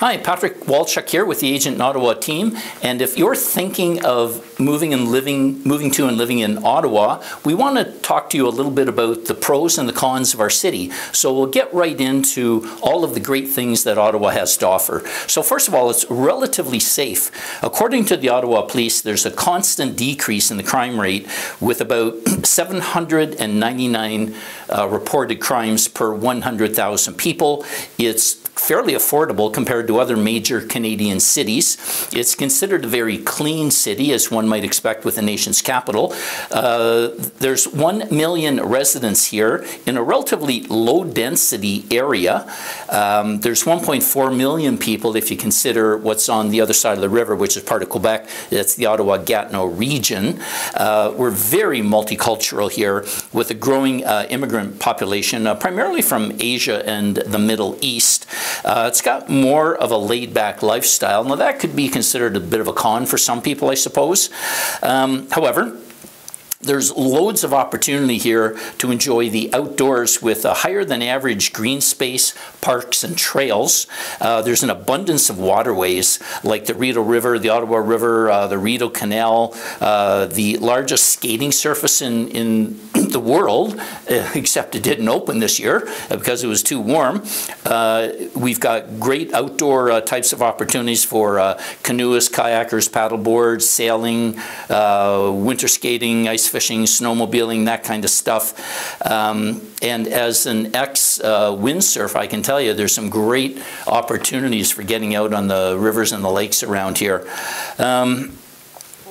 Hi, Patrick Walchuk here with the Agent in Ottawa team. And if you're thinking of moving and living, moving to and living in Ottawa, we want to talk to you a little bit about the pros and the cons of our city. So we'll get right into all of the great things that Ottawa has to offer. So first of all, it's relatively safe. According to the Ottawa Police, there's a constant decrease in the crime rate with about 799 uh, reported crimes per 100,000 people. It's fairly affordable compared to other major Canadian cities. It's considered a very clean city, as one might expect with the nation's capital. Uh, there's 1 million residents here in a relatively low density area. Um, there's 1.4 million people if you consider what's on the other side of the river, which is part of Quebec. That's the Ottawa-Gatineau region. Uh, we're very multicultural here with a growing uh, immigrant population, uh, primarily from Asia and the Middle East. Uh, it's got more of a laid-back lifestyle. Now that could be considered a bit of a con for some people, I suppose. Um, however, there's loads of opportunity here to enjoy the outdoors with a higher than average green space, parks and trails. Uh, there's an abundance of waterways like the Rideau River, the Ottawa River, uh, the Rideau Canal, uh, the largest skating surface in, in the world, uh, except it didn't open this year uh, because it was too warm. Uh, we've got great outdoor types of opportunities for canoeists, kayakers, paddleboards, sailing, winter skating, ice fishing, snowmobiling, that kind of stuff. Um, and as an ex-windsurfer, uh, I can tell you there's some great opportunities for getting out on the rivers and the lakes around here. Um,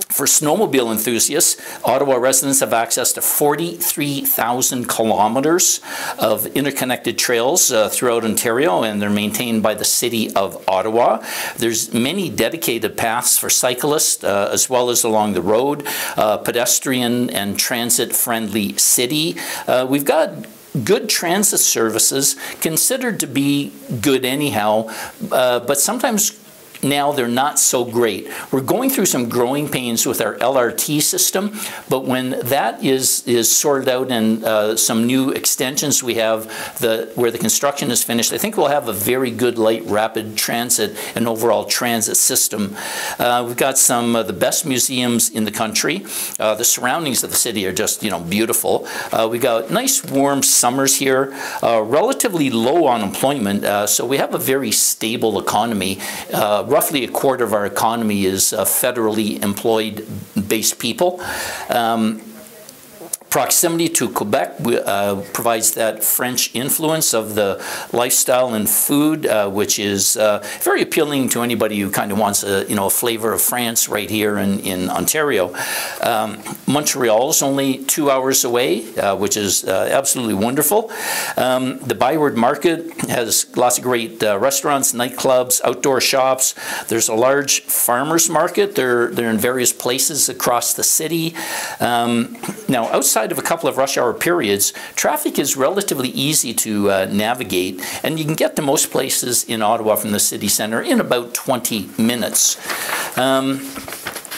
for snowmobile enthusiasts, Ottawa residents have access to 43,000 kilometers of interconnected trails uh, throughout Ontario, and they're maintained by the City of Ottawa. There's many dedicated paths for cyclists, uh, as well as along the road, uh, pedestrian and transit-friendly city. Uh, we've got good transit services considered to be good anyhow, uh, but sometimes now they're not so great. We're going through some growing pains with our LRT system, but when that is is sorted out and uh, some new extensions we have the where the construction is finished, I think we'll have a very good light rapid transit and overall transit system. Uh, we've got some of the best museums in the country. Uh, the surroundings of the city are just you know beautiful. Uh, we got nice warm summers here, uh, relatively low unemployment, uh, so we have a very stable economy roughly a quarter of our economy is uh, federally employed based people. Um, Proximity to Quebec uh, provides that French influence of the lifestyle and food, uh, which is uh, very appealing to anybody who kind of wants a you know a flavor of France right here in in Ontario. Um, Montreal is only two hours away, uh, which is uh, absolutely wonderful. Um, the Byward Market has lots of great uh, restaurants, nightclubs, outdoor shops. There's a large farmers market. They're they're in various places across the city. Um, now outside outside of a couple of rush hour periods, traffic is relatively easy to uh, navigate, and you can get to most places in Ottawa from the city centre in about 20 minutes. Um,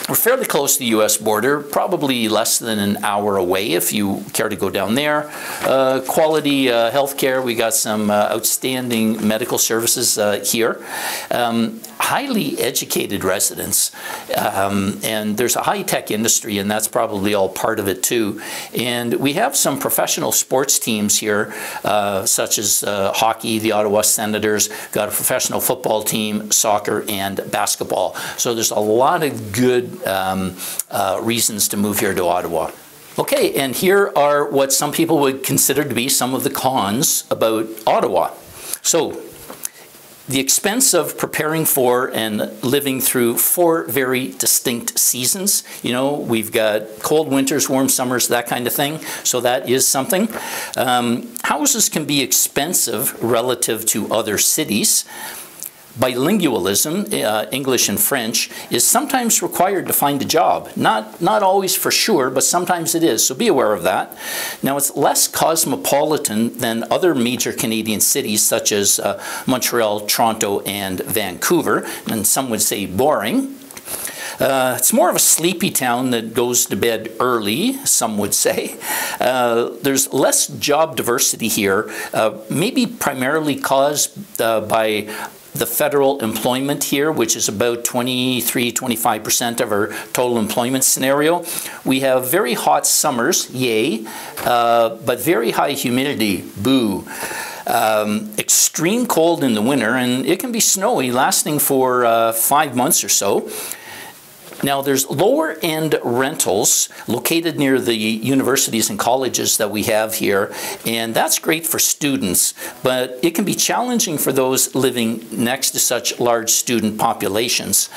we're fairly close to the U.S. border, probably less than an hour away if you care to go down there. Uh, quality uh, health care, we got some uh, outstanding medical services uh, here. Um, highly educated residents, um, and there's a high-tech industry, and that's probably all part of it too. And we have some professional sports teams here, uh, such as uh, hockey, the Ottawa Senators, got a professional football team, soccer, and basketball. So there's a lot of good um, uh, reasons to move here to Ottawa. Okay, and here are what some people would consider to be some of the cons about Ottawa. So, the expense of preparing for and living through four very distinct seasons. You know, we've got cold winters, warm summers, that kind of thing. So that is something. Um, houses can be expensive relative to other cities. Bilingualism, uh, English and French, is sometimes required to find a job. Not, not always for sure, but sometimes it is, so be aware of that. Now, it's less cosmopolitan than other major Canadian cities such as uh, Montreal, Toronto, and Vancouver, and some would say boring. Uh, it's more of a sleepy town that goes to bed early, some would say. Uh, there's less job diversity here, uh, maybe primarily caused uh, by the federal employment here, which is about 23, 25% of our total employment scenario. We have very hot summers, yay, uh, but very high humidity, boo. Um, extreme cold in the winter, and it can be snowy, lasting for uh, five months or so. Now, there's lower end rentals located near the universities and colleges that we have here, and that's great for students, but it can be challenging for those living next to such large student populations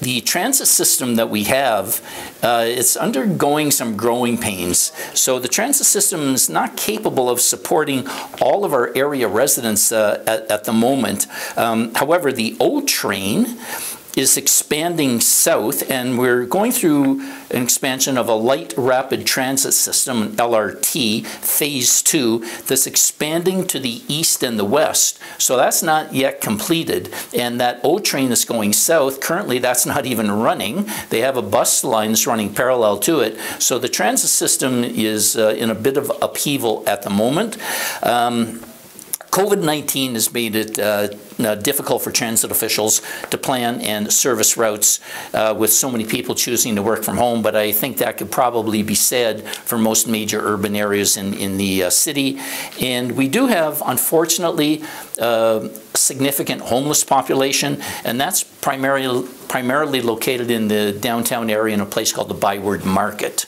the transit system that we have, uh, it's undergoing some growing pains. So the transit system is not capable of supporting all of our area residents uh, at, at, the moment. Um, however, the O train is expanding south, and we're going through an expansion of a light rapid transit system, LRT, phase two, that's expanding to the east and the west. So that's not yet completed. And that O train is going south. Currently, that's not even running. They have a bus line that's running parallel to it. So the transit system is uh, in a bit of upheaval at the moment. Um, COVID-19 has made it uh, uh, difficult for transit officials to plan and service routes uh, with so many people choosing to work from home, but I think that could probably be said for most major urban areas in, in the uh, city. And we do have, unfortunately, uh, significant homeless population, and that's primarily, primarily located in the downtown area in a place called the Byward Market.